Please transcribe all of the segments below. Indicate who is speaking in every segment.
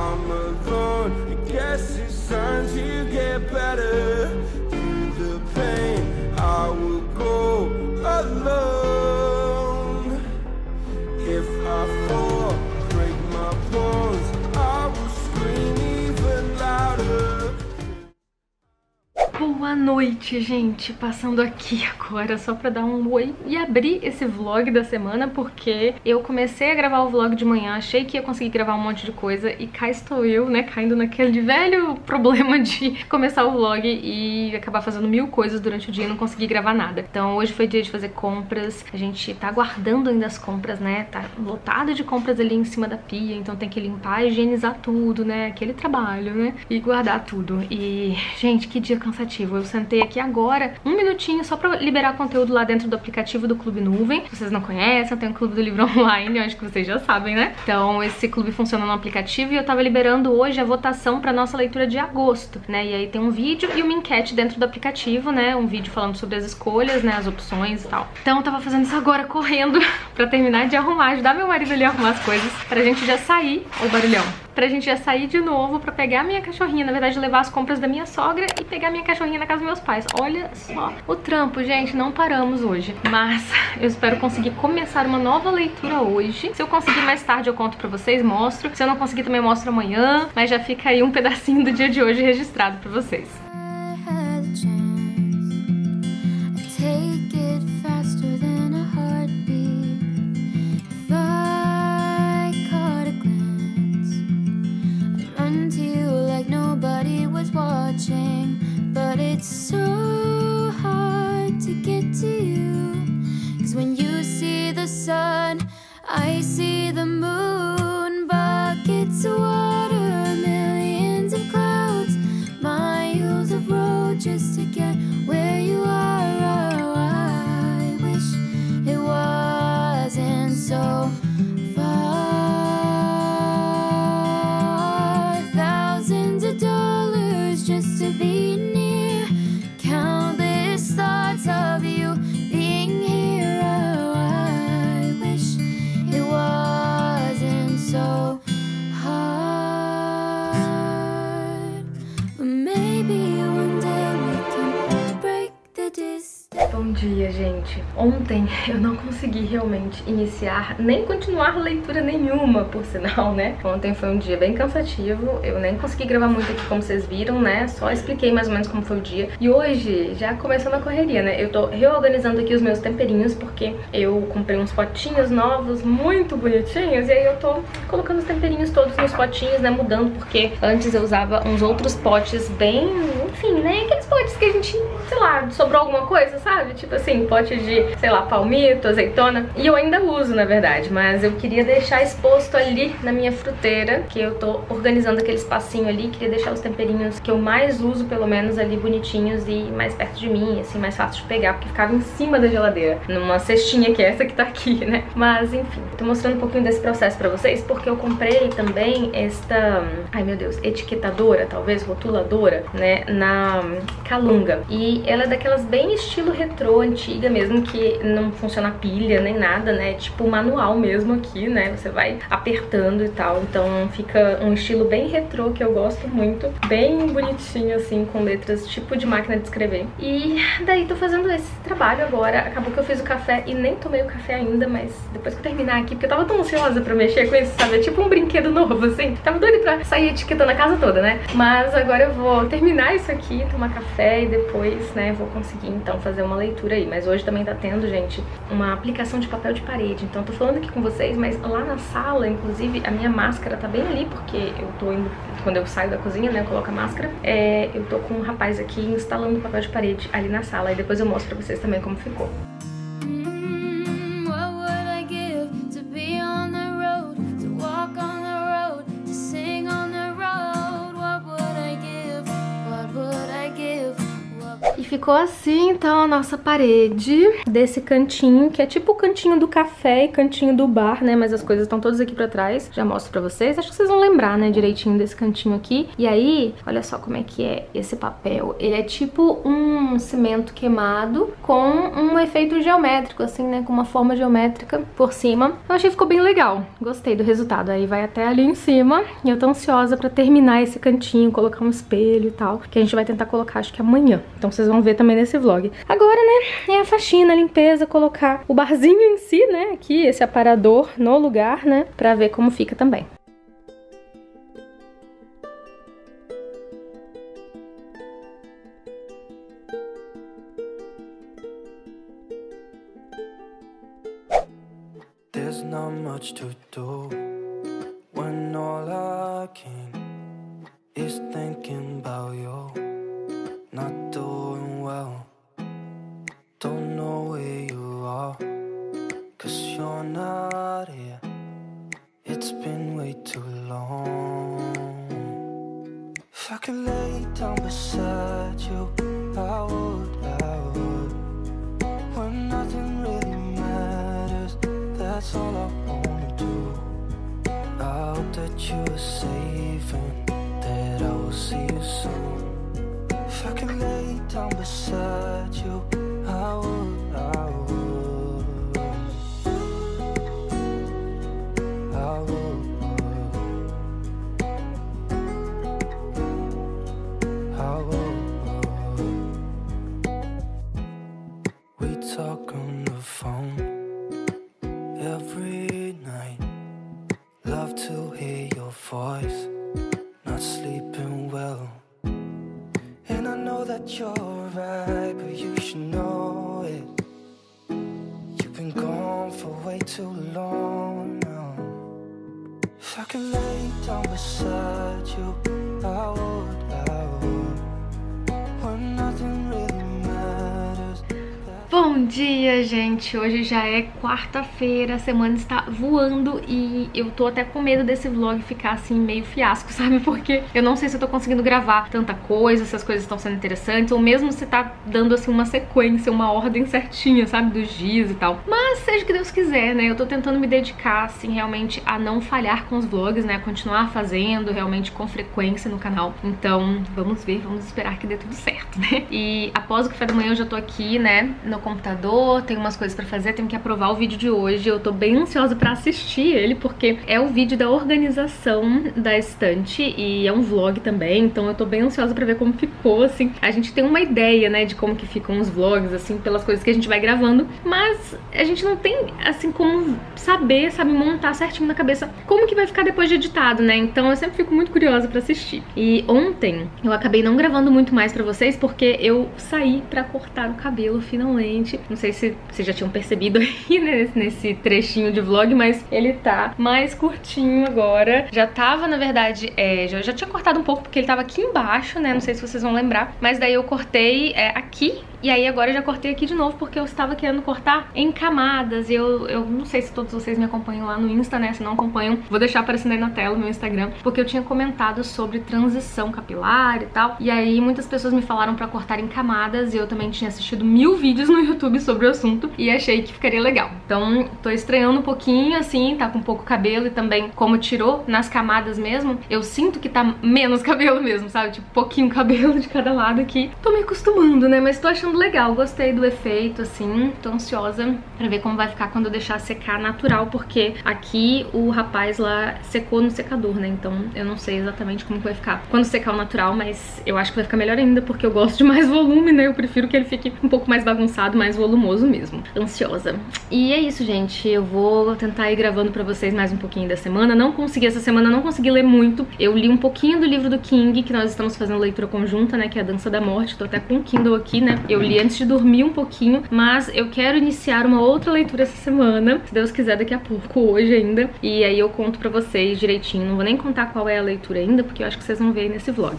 Speaker 1: I'm alone. I guess it's time to get better. Through the pain, I will go alone. If I fall,
Speaker 2: Boa noite, gente! Passando aqui agora só pra dar um oi e abrir esse vlog da semana, porque eu comecei a gravar o vlog de manhã, achei que ia conseguir gravar um monte de coisa e cá estou eu, né, caindo naquele velho problema de começar o vlog e acabar fazendo mil coisas durante o dia e não conseguir gravar nada. Então hoje foi dia de fazer compras, a gente tá guardando ainda as compras, né, tá lotado de compras ali em cima da pia, então tem que limpar higienizar tudo, né, aquele trabalho, né, e guardar tudo. E, gente, que dia cansativo. Eu sentei aqui agora, um minutinho, só pra liberar conteúdo lá dentro do aplicativo do Clube Nuvem. Se vocês não conhecem, tem o Clube do Livro Online, eu acho que vocês já sabem, né? Então, esse clube funciona no aplicativo e eu tava liberando hoje a votação pra nossa leitura de agosto, né? E aí tem um vídeo e uma enquete dentro do aplicativo, né? Um vídeo falando sobre as escolhas, né? As opções e tal. Então, eu tava fazendo isso agora correndo pra terminar de arrumar, ajudar meu marido ali a arrumar as coisas, pra gente já sair. Ô barulhão pra gente já sair de novo pra pegar minha cachorrinha, na verdade levar as compras da minha sogra e pegar minha cachorrinha na casa dos meus pais. Olha só o trampo, gente, não paramos hoje, mas eu espero conseguir começar uma nova leitura hoje. Se eu conseguir mais tarde eu conto pra vocês, mostro. Se eu não conseguir também mostro amanhã, mas já fica aí um pedacinho do dia de hoje registrado pra vocês.
Speaker 3: Take it faster than a heartbeat. Watching. But it's so
Speaker 2: dia, gente. Ontem eu não consegui realmente iniciar nem continuar leitura nenhuma, por sinal, né? Ontem foi um dia bem cansativo, eu nem consegui gravar muito aqui, como vocês viram, né? Só expliquei mais ou menos como foi o dia. E hoje já começou a correria, né? Eu tô reorganizando aqui os meus temperinhos, porque eu comprei uns potinhos novos, muito bonitinhos, e aí eu tô colocando os temperinhos todos nos potinhos, né? Mudando, porque antes eu usava uns outros potes bem, enfim, né? Aqueles potes que a gente, sei lá, sobrou alguma coisa, sabe? Tipo assim, pote de, sei lá, palmito, azeitona. E eu ainda uso, na verdade, mas eu queria deixar exposto ali na minha fruteira, que eu tô organizando aquele espacinho ali, queria deixar os temperinhos que eu mais uso, pelo menos, ali bonitinhos e mais perto de mim, assim, mais fácil de pegar, porque ficava em cima da geladeira, numa cestinha que é essa que tá aqui, né? Mas, enfim, tô mostrando um pouquinho desse processo pra vocês, porque eu comprei também esta, ai meu Deus, etiquetadora, talvez, rotuladora, né, na Calunga. E ela é daquelas bem estilo retrô, antiga mesmo, que não funciona pilha nem nada, né? Tipo manual mesmo aqui, né? Você vai apertando e tal. Então fica um estilo bem retrô que eu gosto muito. Bem bonitinho, assim, com letras tipo de máquina de escrever. E daí tô fazendo esse trabalho agora. Acabou que eu fiz o café e nem tomei o café ainda, mas depois que eu terminar aqui, porque eu tava tão ansiosa pra mexer com isso, sabe? É tipo um brinquedo novo, assim. Tava doida pra sair etiquetando a casa toda, né? Mas agora eu vou terminar isso aqui, tomar café e depois, né, vou conseguir então fazer uma leitura aí. Mas hoje também tá tendo, gente, uma aplicação de papel de parede. Então tô falando aqui com vocês, mas lá na sala, inclusive, a minha máscara tá bem ali, porque eu tô indo, quando eu saio da cozinha, né, eu coloco a máscara. É, eu tô com um rapaz aqui instalando papel de parede ali na sala. E depois eu mostro pra vocês também como ficou. Ficou assim, então, a nossa parede desse cantinho, que é tipo o cantinho do café e cantinho do bar, né? Mas as coisas estão todas aqui pra trás. Já mostro pra vocês. Acho que vocês vão lembrar, né, direitinho desse cantinho aqui. E aí, olha só como é que é esse papel. Ele é tipo um cimento queimado com um efeito geométrico, assim, né? Com uma forma geométrica por cima. Eu achei que ficou bem legal. Gostei do resultado. Aí vai até ali em cima. E eu tô ansiosa pra terminar esse cantinho, colocar um espelho e tal. Que a gente vai tentar colocar, acho que amanhã. Então vocês vão ver também nesse vlog. Agora, né, é a faxina, a limpeza, colocar o barzinho em si, né? Aqui, esse aparador no lugar, né? Pra ver como fica também.
Speaker 1: To do when all I can is thinking about you. Not you safe and that I will see you soon. If I can lay down beside you,
Speaker 2: gente! Hoje já é quarta-feira, a semana está voando e eu tô até com medo desse vlog ficar assim meio fiasco, sabe? Porque eu não sei se eu tô conseguindo gravar tanta coisa, se as coisas estão sendo interessantes, ou mesmo se tá dando assim uma sequência, uma ordem certinha, sabe? Dos dias e tal. Mas seja o que Deus quiser, né? Eu tô tentando me dedicar, assim, realmente a não falhar com os vlogs, né? A continuar fazendo realmente com frequência no canal. Então, vamos ver, vamos esperar que dê tudo certo, né? E após o café da manhã eu já tô aqui, né? No computador, tenho umas coisas pra fazer, tenho que aprovar o vídeo de hoje. Eu tô bem ansiosa pra assistir ele, porque é o vídeo da organização da estante e é um vlog também, então eu tô bem ansiosa pra ver como ficou, assim. A gente tem uma ideia, né, de como que ficam os vlogs, assim, pelas coisas que a gente vai gravando, mas a gente não tem, assim, como saber, sabe, montar certinho na cabeça como que vai ficar depois de editado, né? Então eu sempre fico muito curiosa pra assistir. E ontem eu acabei não gravando muito mais pra vocês, porque eu saí pra cortar o cabelo finalmente. Não sei se vocês já tinham percebido aí né, nesse trechinho de vlog, mas ele tá mais curtinho agora. Já tava, na verdade, é, já, já tinha cortado um pouco porque ele tava aqui embaixo, né? Não sei se vocês vão lembrar. Mas daí eu cortei é, aqui e aí agora eu já cortei aqui de novo porque eu estava querendo cortar em camadas. Eu, eu não sei se todos vocês me acompanham lá no Insta, né? Se não acompanham, vou deixar aparecendo aí na tela no meu Instagram. Porque eu tinha comentado sobre transição capilar e tal. E aí muitas pessoas me falaram pra cortar em camadas. E eu também tinha assistido mil vídeos no YouTube sobre o assunto. E achei que ficaria legal. Então tô estranhando um pouquinho, assim, tá com pouco cabelo. E também como tirou nas camadas mesmo, eu sinto que tá menos cabelo mesmo, sabe? Tipo, pouquinho cabelo de cada lado aqui. Tô me acostumando, né? Mas tô achando legal, gostei do efeito, assim, tô ansiosa pra ver como vai ficar quando eu deixar secar natural, porque aqui o rapaz lá secou no secador, né, então eu não sei exatamente como vai ficar quando secar o natural, mas eu acho que vai ficar melhor ainda, porque eu gosto de mais volume, né, eu prefiro que ele fique um pouco mais bagunçado, mais volumoso mesmo. Ansiosa. E é isso, gente, eu vou tentar ir gravando pra vocês mais um pouquinho da semana, não consegui essa semana, não consegui ler muito, eu li um pouquinho do livro do King, que nós estamos fazendo leitura conjunta, né, que é a Dança da Morte, tô até com o Kindle aqui, né, eu li antes de dormir um pouquinho, mas eu quero iniciar uma outra leitura essa semana, se Deus quiser daqui a pouco, hoje ainda, e aí eu conto pra vocês direitinho, não vou nem contar qual é a leitura ainda, porque eu acho que vocês vão ver aí nesse vlog.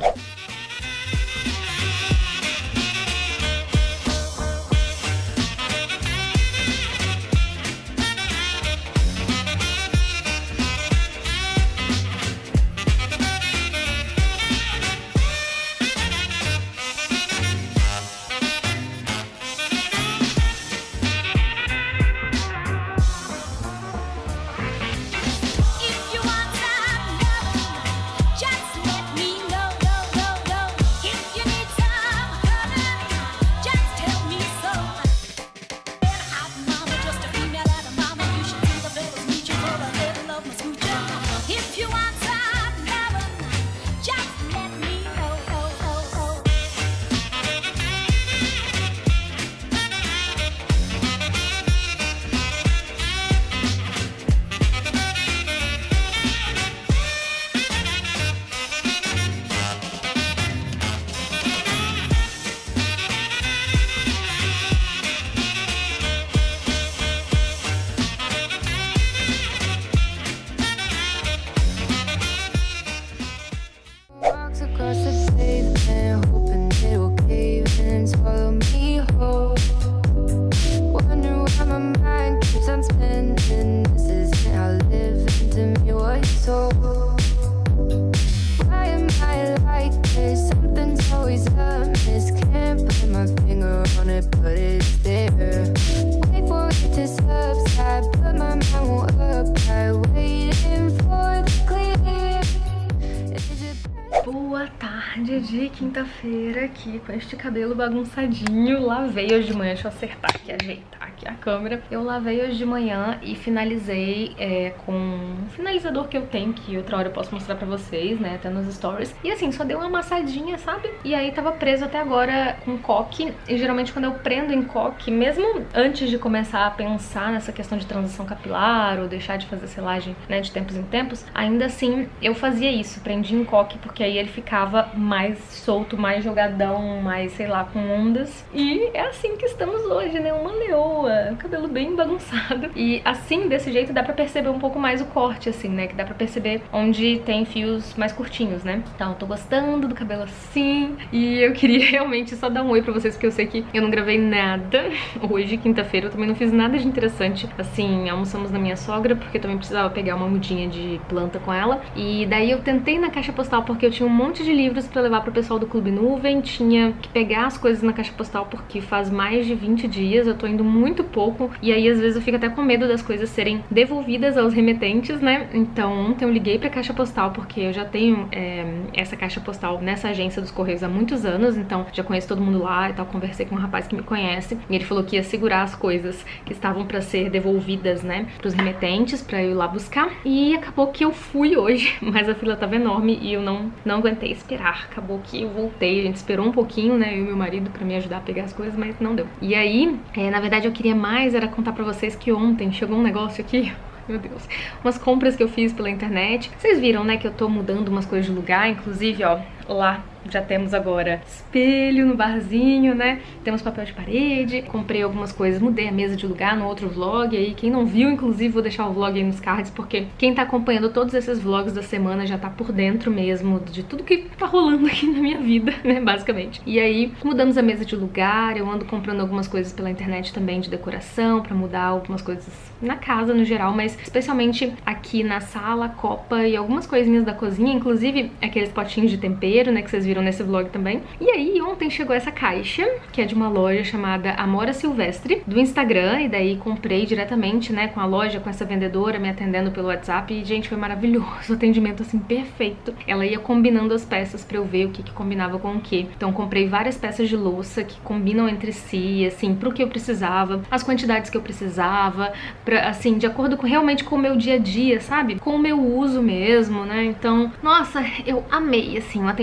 Speaker 2: Aqui com este cabelo bagunçadinho. Lavei hoje de manhã, deixa eu acertar aqui, ajeitar aqui a câmera. Eu lavei hoje de manhã e finalizei é, com um finalizador que eu tenho, que outra hora eu posso mostrar pra vocês, né, até nos stories. E assim, só deu uma amassadinha, sabe? E aí tava preso até agora com coque. E geralmente quando eu prendo em coque, mesmo antes de começar a pensar nessa questão de transição capilar ou deixar de fazer selagem, né, de tempos em tempos, ainda assim eu fazia isso, prendia em coque, porque aí ele ficava mais solto, mais jogadão, mais, sei lá, com ondas. E é assim que estamos hoje, né? Uma leoa, cabelo bem bagunçado. E assim, desse jeito, dá pra perceber um pouco mais o corte, assim, né? Que dá pra perceber onde tem fios mais curtinhos, né? Então, eu tô gostando do cabelo assim. E eu queria realmente só dar um oi pra vocês, porque eu sei que eu não gravei nada hoje, quinta-feira. Eu também não fiz nada de interessante. Assim, almoçamos na minha sogra, porque eu também precisava pegar uma mudinha de planta com ela. E daí eu tentei na caixa postal, porque eu tinha um monte de livros pra levar pro pessoal do Clube Nuvem. Tinha que pegar as coisas na caixa postal, porque faz mais de 20 dias. Eu tô indo muito pouco. E aí, às vezes, eu fico até com medo das coisas serem devolvidas aos remetentes, né? Então, ontem eu liguei pra caixa postal, porque eu já tenho é, essa caixa postal nessa agência dos Correios há muitos anos. Então, já conheço todo mundo lá e tal. Conversei com um rapaz que me conhece. E ele falou que ia segurar as coisas que estavam pra ser devolvidas, né? Pros remetentes, pra eu ir lá buscar. E acabou que eu fui hoje, mas a fila tava enorme e eu não, não aguentei esperar. Acabou que eu voltei. A gente esperou um pouquinho, né? Eu e meu marido pra me ajudar a pegar as coisas, mas não deu. E aí, é, na verdade, eu queria mais era contar pra vocês que ontem chegou um negócio aqui meu Deus. Umas compras que eu fiz pela internet. Vocês viram, né, que eu tô mudando umas coisas de lugar, inclusive, ó, lá já temos agora espelho no barzinho, né? Temos papel de parede. Comprei algumas coisas, mudei a mesa de lugar no outro vlog aí. Quem não viu, inclusive, vou deixar o vlog aí nos cards, porque quem tá acompanhando todos esses vlogs da semana já tá por dentro mesmo de tudo que tá rolando aqui na minha vida, né? Basicamente. E aí, mudamos a mesa de lugar. Eu ando comprando algumas coisas pela internet também de decoração, pra mudar algumas coisas na casa no geral, mas especialmente aqui na sala, copa e algumas coisinhas da cozinha, inclusive aqueles potinhos de tempero, né? Que vocês viram nesse vlog também. E aí, ontem chegou essa caixa, que é de uma loja chamada Amora Silvestre, do Instagram, e daí comprei diretamente, né, com a loja, com essa vendedora me atendendo pelo WhatsApp, e, gente, foi maravilhoso, o atendimento, assim, perfeito. Ela ia combinando as peças pra eu ver o que que combinava com o que. Então, comprei várias peças de louça que combinam entre si, assim, pro que eu precisava, as quantidades que eu precisava, pra, assim, de acordo com realmente com o meu dia a dia, sabe? Com o meu uso mesmo, né? Então, nossa, eu amei, assim, o atendimento,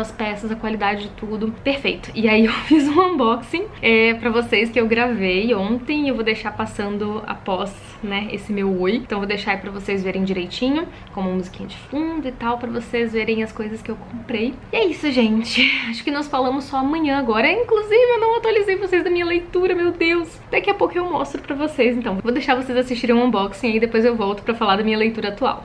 Speaker 2: as peças, a qualidade de tudo, perfeito. E aí eu fiz um unboxing é, pra vocês que eu gravei ontem, eu vou deixar passando após, né, esse meu oi. Então vou deixar aí pra vocês verem direitinho, com uma musiquinha de fundo e tal, pra vocês verem as coisas que eu comprei. E é isso, gente. Acho que nós falamos só amanhã agora. Inclusive, eu não atualizei vocês da minha leitura, meu Deus. Daqui a pouco eu mostro pra vocês, então. Vou deixar vocês assistirem um unboxing e depois eu volto pra falar da minha leitura atual.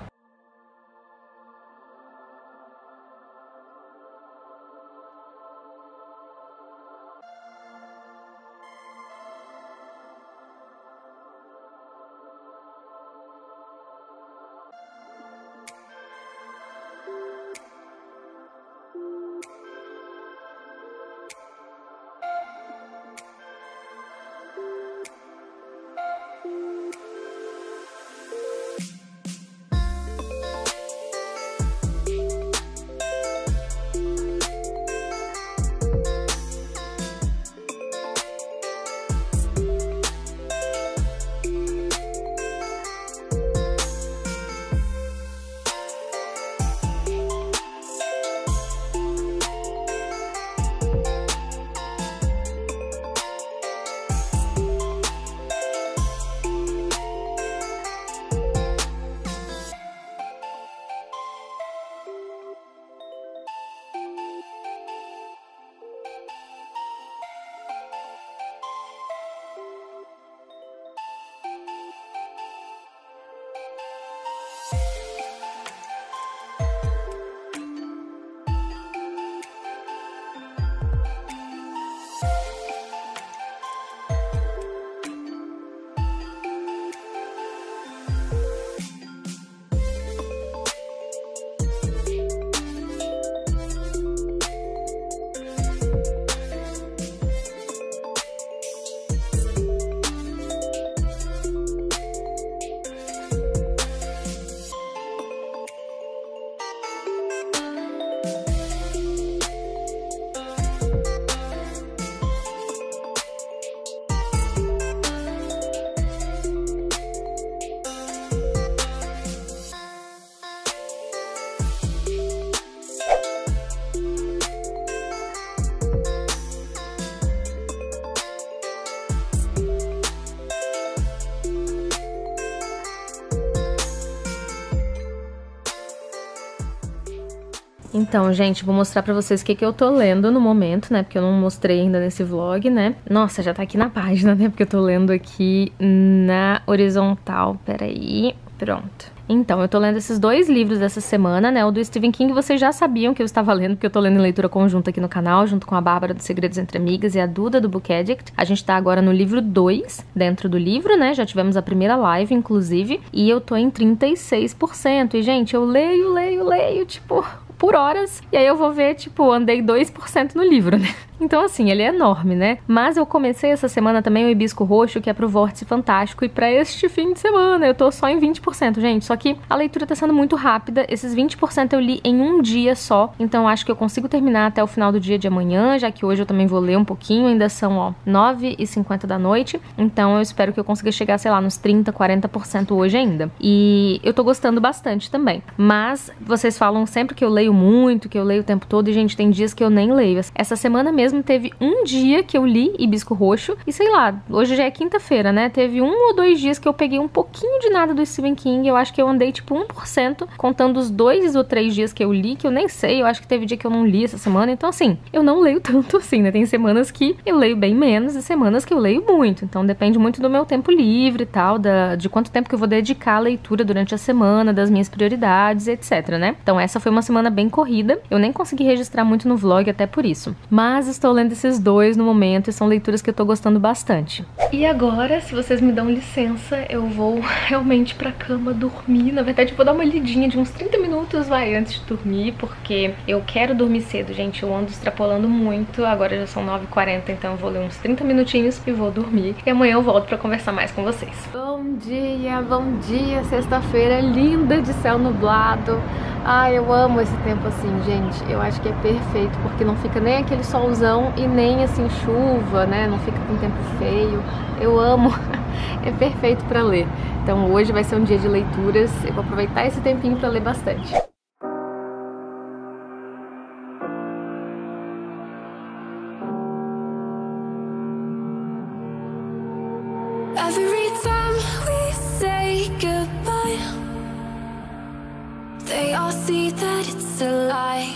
Speaker 2: Então, gente, vou mostrar pra vocês o que, que eu tô lendo no momento, né? Porque eu não mostrei ainda nesse vlog, né? Nossa, já tá aqui na página, né? Porque eu tô lendo aqui na horizontal. Peraí. Pronto. Então, eu tô lendo esses dois livros dessa semana, né? O do Stephen King, vocês já sabiam que eu estava lendo, porque eu tô lendo em leitura conjunta aqui no canal, junto com a Bárbara do Segredos Entre Amigas e a Duda do Book Addict. A gente tá agora no livro 2, dentro do livro, né? Já tivemos a primeira live, inclusive, e eu tô em 36%. E, gente, eu leio, leio, leio, tipo, por horas, e aí eu vou ver, tipo, andei 2% no livro, né? Então, assim, ele é enorme, né? Mas eu comecei essa semana também o Hibisco Roxo, que é pro Vórtice Fantástico, e para este fim de semana eu tô só em 20%, gente. Só que a leitura tá sendo muito rápida, esses 20% eu li em um dia só, então acho que eu consigo terminar até o final do dia de amanhã, já que hoje eu também vou ler um pouquinho, ainda são, ó, 9 e 50 da noite, então eu espero que eu consiga chegar, sei lá, nos 30, 40% hoje ainda. E eu tô gostando bastante também. Mas vocês falam sempre que eu leio muito, que eu leio o tempo todo, e, gente, tem dias que eu nem leio. Essa semana mesmo mesmo teve um dia que eu li Hibisco Roxo. E sei lá, hoje já é quinta-feira, né? Teve um ou dois dias que eu peguei um pouquinho de nada do Stephen King. Eu acho que eu andei tipo 1%, contando os dois ou três dias que eu li, que eu nem sei. Eu acho que teve dia que eu não li essa semana. Então, assim, eu não leio tanto assim, né? Tem semanas que eu leio bem menos e semanas que eu leio muito. Então, depende muito do meu tempo livre e tal, da, de quanto tempo que eu vou dedicar à leitura durante a semana, das minhas prioridades, etc, né? Então, essa foi uma semana bem corrida. Eu nem consegui registrar muito no vlog, até por isso. Mas estou lendo esses dois no momento e são leituras que eu tô gostando bastante. E agora, se vocês me dão licença, eu vou realmente pra cama dormir. Na verdade, eu vou dar uma lidinha de uns 30 minutos, vai, antes de dormir, porque eu quero dormir cedo, gente. Eu ando extrapolando muito, agora já são 9h40, então eu vou ler uns 30 minutinhos e vou dormir. E amanhã eu volto pra conversar mais com vocês. Bom dia, bom dia, sexta-feira linda de céu nublado. Ai, eu amo esse tempo assim, gente. Eu acho que é perfeito, porque não fica nem aquele solzão e nem assim chuva, né? Não fica com tempo feio. Eu amo. É perfeito para ler. Então hoje vai ser um dia de leituras. Eu vou aproveitar esse tempinho para ler bastante.
Speaker 3: Every time we say goodbye, they all see that it's a lie.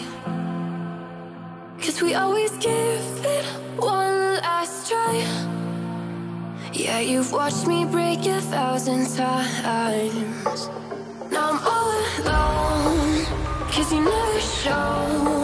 Speaker 3: Cause we always give Yeah, you've watched me break a thousand times. Now I'm all alone. Cause you never show.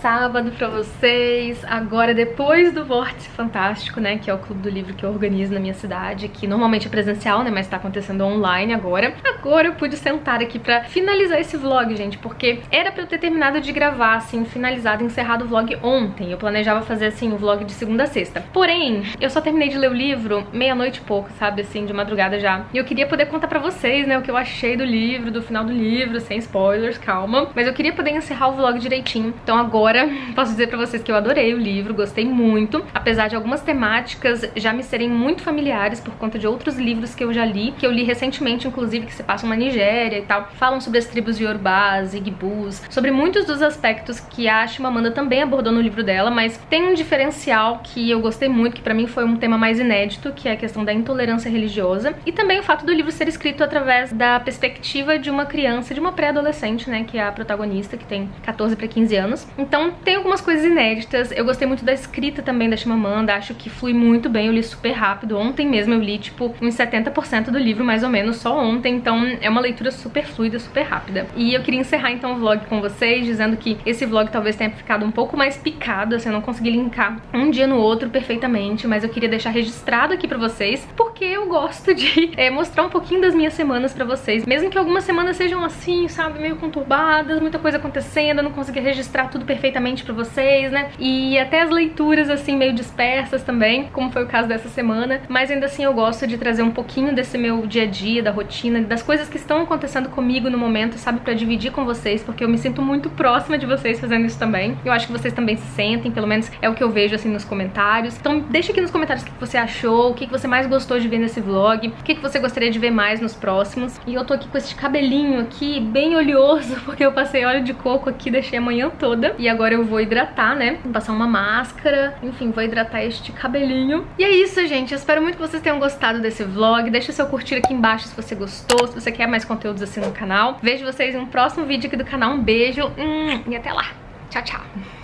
Speaker 2: Sábado pra vocês. Agora, depois do Vórtice Fantástico, né? Que é o clube do livro que eu organizo na minha cidade, que normalmente é presencial, né? Mas tá acontecendo online agora. Agora eu pude sentar aqui pra finalizar esse vlog, gente, porque era pra eu ter terminado de gravar, assim, finalizado, encerrado o vlog ontem. Eu planejava fazer, assim, o vlog de segunda a sexta. Porém, eu só terminei de ler o livro meia-noite e pouco, sabe? Assim, de madrugada já. E eu queria poder contar pra vocês, né? O que eu achei do livro, do final do livro, sem spoilers, calma. Mas eu queria poder encerrar o vlog direitinho. Então agora posso dizer pra vocês que eu adorei o livro, gostei muito. Apesar de algumas temáticas já me serem muito familiares por conta de outros livros que eu já li, que eu li recentemente, inclusive, que se passam na Nigéria e tal. Falam sobre as tribos Yorubás, Igbus, sobre muitos dos aspectos que a Chimamanda também abordou no livro dela, mas tem um diferencial que eu gostei muito, que pra mim foi um tema mais inédito, que é a questão da intolerância religiosa, e também o fato do livro ser escrito através da perspectiva de uma criança, de uma pré-adolescente, né, que é a protagonista, que tem 14 para 15 anos. Então Então tem algumas coisas inéditas. Eu gostei muito da escrita também da Chimamanda, acho que flui muito bem, eu li super rápido. Ontem mesmo eu li, tipo, uns 70% do livro, mais ou menos, só ontem. Então é uma leitura super fluida, super rápida. E eu queria encerrar então o vlog com vocês, dizendo que esse vlog talvez tenha ficado um pouco mais picado, assim, eu não consegui linkar um dia no outro perfeitamente, mas eu queria deixar registrado aqui pra vocês, porque eu gosto de é, mostrar um pouquinho das minhas semanas pra vocês. Mesmo que algumas semanas sejam assim, sabe, meio conturbadas, muita coisa acontecendo, eu não consegui registrar tudo perfeitamente pra vocês, né? E até as leituras, assim, meio dispersas também, como foi o caso dessa semana. Mas ainda assim eu gosto de trazer um pouquinho desse meu dia a dia, da rotina, das coisas que estão acontecendo comigo no momento, sabe, pra dividir com vocês, porque eu me sinto muito próxima de vocês fazendo isso também. Eu acho que vocês também se sentem, pelo menos é o que eu vejo, assim, nos comentários. Então deixa aqui nos comentários o que você achou, o que você mais gostou de ver nesse vlog, o que você gostaria de ver mais nos próximos. E eu tô aqui com esse cabelinho aqui, bem oleoso, porque eu passei óleo de coco aqui, deixei a manhã toda. E agora eu vou hidratar, né? Vou passar uma máscara, enfim, vou hidratar este cabelinho. E é isso, gente. Eu espero muito que vocês tenham gostado desse vlog. Deixa seu curtir aqui embaixo se você gostou, se você quer mais conteúdos assim no canal. Vejo vocês em um próximo vídeo aqui do canal. Um beijo hum, e até lá. Tchau, tchau.